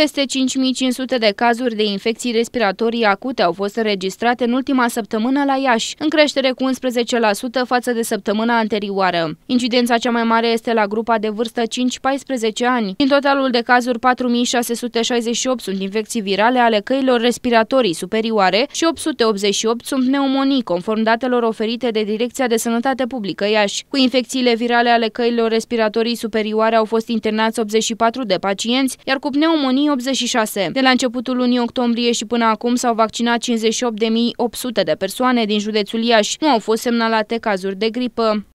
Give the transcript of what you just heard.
Peste 5500 de cazuri de infecții respiratorii acute au fost înregistrate în ultima săptămână la Iași, în creștere cu 11% față de săptămâna anterioară. Incidența cea mai mare este la grupa de vârstă 5-14 ani. În totalul de cazuri, 4668 sunt infecții virale ale căilor respiratorii superioare și 888 sunt pneumonii, conform datelor oferite de Direcția de Sănătate Publică Iași. Cu infecțiile virale ale căilor respiratorii superioare au fost internați 84 de pacienți, iar cu pneumonii 86. De la începutul lunii octombrie și până acum s-au vaccinat 58.800 de persoane din județul Iași. Nu au fost semnalate cazuri de gripă.